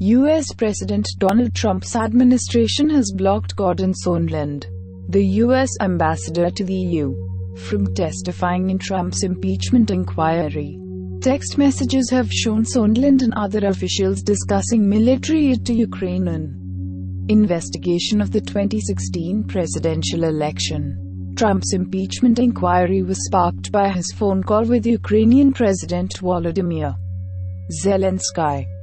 U.S. President Donald Trump's administration has blocked Gordon Sondland, the U.S. ambassador to the EU, from testifying in Trump's impeachment inquiry. Text messages have shown Sondland and other officials discussing military aid to Ukraine in investigation of the 2016 presidential election. Trump's impeachment inquiry was sparked by his phone call with Ukrainian President Volodymyr Zelensky.